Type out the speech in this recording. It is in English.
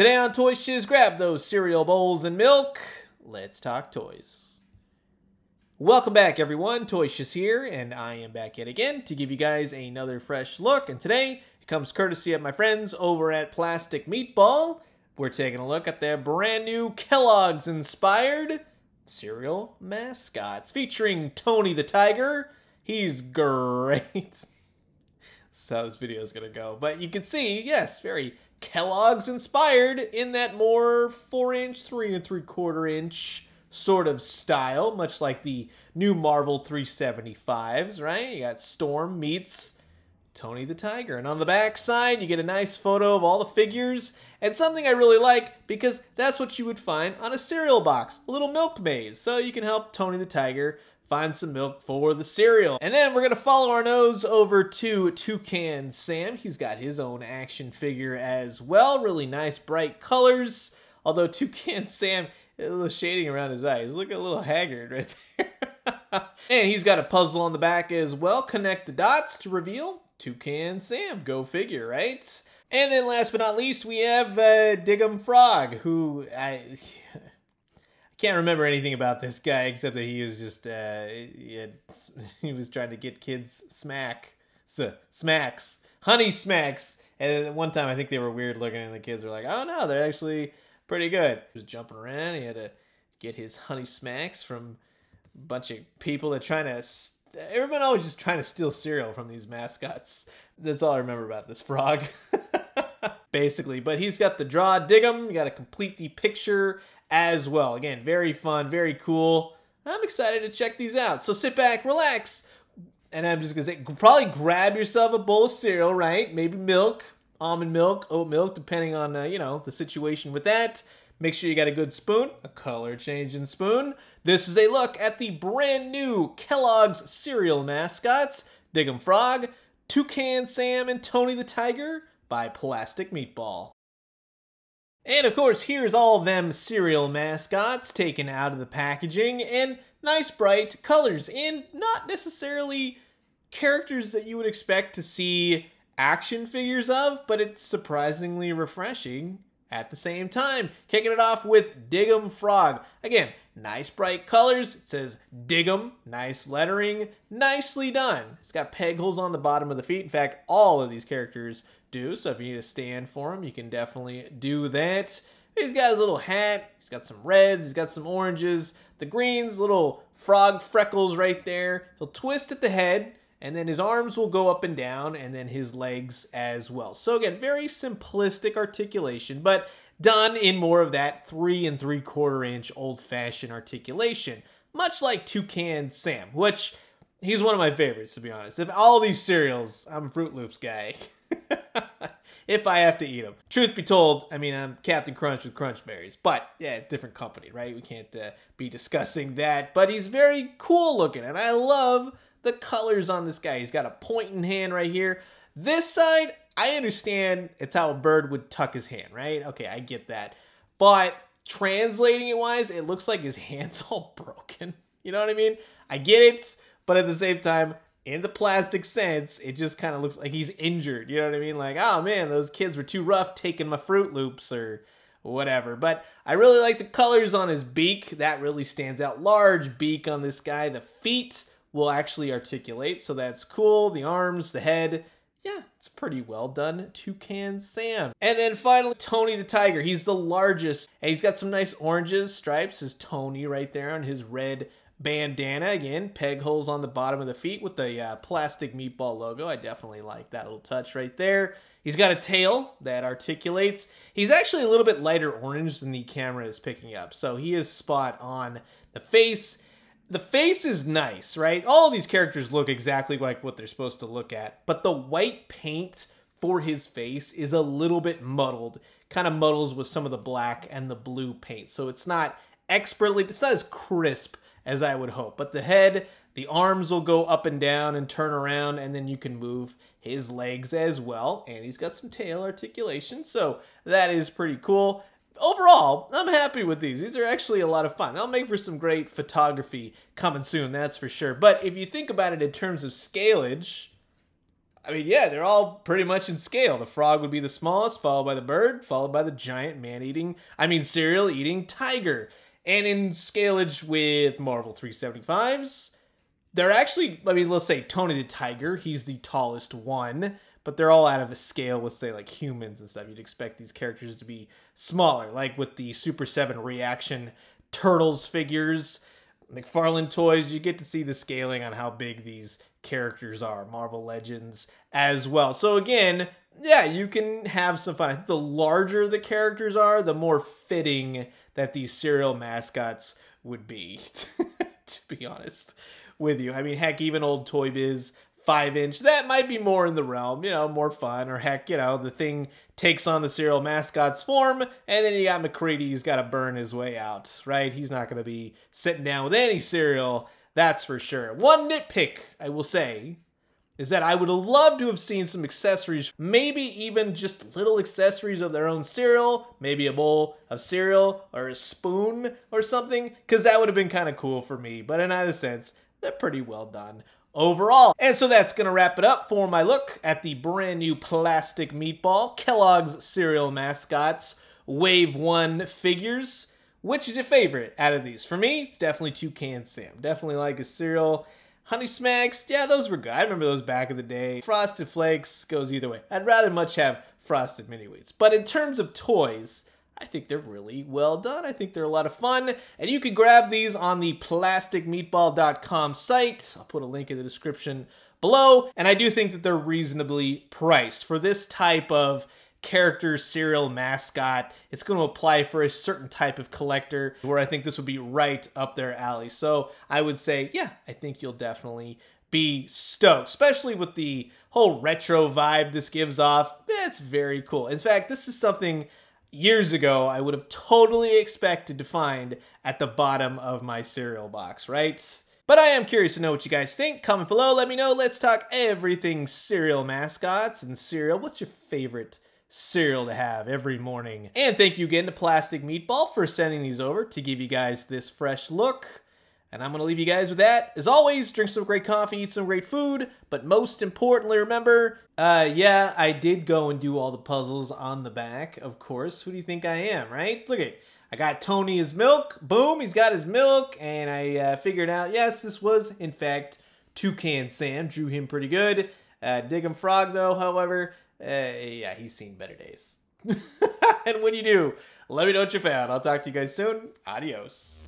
Today on Toy Shiz, grab those cereal bowls and milk. Let's talk toys. Welcome back, everyone. Toy Shiz here, and I am back yet again to give you guys another fresh look. And today, it comes courtesy of my friends over at Plastic Meatball. We're taking a look at their brand new Kellogg's inspired cereal mascots featuring Tony the Tiger. He's great. That's how this video is going to go. But you can see, yes, very Kellogg's inspired in that more 4 inch, 3 and 3 quarter inch sort of style, much like the new Marvel 375s, right? You got Storm meets Tony the Tiger. And on the back side, you get a nice photo of all the figures and something I really like because that's what you would find on a cereal box, a little milk maze. So you can help Tony the Tiger find some milk for the cereal. And then we're going to follow our nose over to Toucan Sam. He's got his own action figure as well. Really nice bright colors. Although Toucan Sam, a little shading around his eyes. Look a little haggard right there. and he's got a puzzle on the back as well. Connect the dots to reveal Toucan Sam. Go figure, right? And then last but not least, we have uh, Dig 'Em Frog, who I can't remember anything about this guy except that he was just uh, he, had, he was trying to get kids smack so, smacks honey smacks. And one time I think they were weird looking and the kids were like oh no they're actually pretty good. He was jumping around. He had to get his honey smacks from a bunch of people that trying to everyone always just trying to steal cereal from these mascots. That's all I remember about this frog basically but he's got the draw Dig 'Em you got to complete the picture as well. Again, very fun, very cool. I'm excited to check these out. So sit back, relax, and I'm just gonna say, probably grab yourself a bowl of cereal, right? Maybe milk, almond milk, oat milk, depending on uh, you know the situation with that. Make sure you got a good spoon, a color changing spoon. This is a look at the brand new Kellogg's cereal mascots, Dig 'Em Frog, Toucan Sam, and Tony the Tiger by Plastic Meatball. And of course, here's all them cereal mascots taken out of the packaging and nice bright colors and not necessarily characters that you would expect to see action figures of, but it's surprisingly refreshing at the same time. Kicking it off with Dig 'Em Frog. Again, nice bright colors. It says Dig 'Em, nice lettering, nicely done. It's got peg holes on the bottom of the feet. In fact, all of these characters do. So if you need a stand for him, you can definitely do that. He's got his little hat. He's got some reds. He's got some oranges. The greens, little frog freckles right there. He'll twist at the head, and then his arms will go up and down, and then his legs as well. So again, very simplistic articulation, but done in more of that three and three quarter inch old fashioned articulation, much like Toucan Sam, which he's one of my favorites to be honest. If all these cereals, I'm a Froot Loops guy. if I have to eat them. Truth be told, I mean, I'm Captain Crunch with Crunch Berries, but yeah, different company, right? We can't uh, be discussing that. But he's very cool looking, and I love the colors on this guy. He's got a pointing hand right here. This side, I understand it's how a bird would tuck his hand, right? Okay, I get that. But translating it wise, it looks like his hand's all broken. You know what I mean? I get it, but at the same time, in the plastic sense, it just kind of looks like he's injured. You know what I mean? Like, oh man, those kids were too rough taking my Froot Loops or whatever. But I really like the colors on his beak. That really stands out. Large beak on this guy. The feet will actually articulate, so that's cool. The arms, the head. Yeah, it's pretty well done. Toucan Sam. And then finally, Tony the Tiger. He's the largest. And he's got some nice oranges, stripes. His Tony right there on his red bandana again peg holes on the bottom of the feet with the uh, plastic meatball logo. I definitely like that little touch right there. He's got a tail that articulates. He's actually a little bit lighter orange than the camera is picking up so he is spot on the face. The face is nice right? All these characters look exactly like what they're supposed to look at but the white paint for his face is a little bit muddled kind of muddles with some of the black and the blue paint so it's not expertly it's not as crisp as I would hope. But the head, the arms will go up and down and turn around, and then you can move his legs as well. And he's got some tail articulation, so that is pretty cool. Overall, I'm happy with these. These are actually a lot of fun. They'll make for some great photography coming soon, that's for sure. But if you think about it in terms of scalage, I mean, yeah, they're all pretty much in scale. The frog would be the smallest, followed by the bird, followed by the giant man-eating, I mean, cereal-eating tiger. And in scalage with Marvel 375s, they're actually, I mean, let's say Tony the Tiger, he's the tallest one, but they're all out of a scale with, say, like humans and stuff. You'd expect these characters to be smaller, like with the Super 7 reaction Turtles figures. McFarlane Toys, you get to see the scaling on how big these characters are, Marvel Legends as well. So again, yeah, you can have some fun. The larger the characters are, the more fitting that these cereal mascots would be, to be honest with you. I mean, heck, even old Toy Biz five inch, that might be more in the realm, you know, more fun. Or heck, you know, the thing takes on the cereal mascot's form, and then you got MacReady, he's got to burn his way out, right? He's not going to be sitting down with any cereal, that's for sure. One nitpick, I will say, is that I would have loved to have seen some accessories, maybe even just little accessories of their own cereal, maybe a bowl of cereal or a spoon or something, because that would have been kind of cool for me. But in either sense, they're pretty well done overall. And so that's going to wrap it up for my look at the brand new plastic meatball Kellogg's cereal mascots Wave 1 figures. Which is your favorite out of these? For me, it's definitely Toucan Sam. Definitely like a cereal. Honey Smacks, yeah, those were good. I remember those back in the day. Frosted Flakes goes either way. I'd rather much have Frosted Mini Wheats. But in terms of toys, I think they're really well done. I think they're a lot of fun. And you can grab these on the plasticmeatball.com site. I'll put a link in the description below. And I do think that they're reasonably priced. For this type of character cereal mascot, it's going to apply for a certain type of collector where I think this would be right up their alley. So I would say, yeah, I think you'll definitely be stoked, especially with the whole retro vibe this gives off. It's very cool. In fact, this is something years ago I would have totally expected to find at the bottom of my cereal box, right? But I am curious to know what you guys think. Comment below, let me know. Let's talk everything cereal mascots and cereal. What's your favorite cereal to have every morning? And thank you again to Plastic Meatball for sending these over to give you guys this fresh look. And I'm going to leave you guys with that. As always, drink some great coffee, eat some great food, but most importantly, remember, uh, yeah, I did go and do all the puzzles on the back, of course. Who do you think I am, right? Look at I got Tony his milk. Boom, he's got his milk. And I uh, figured out, yes, this was, in fact, Toucan Sam. Drew him pretty good. Uh, Dig 'Em Frog, though, however, Eh, yeah, he's seen better days. and when you do, let me know what you found. I'll talk to you guys soon. Adios.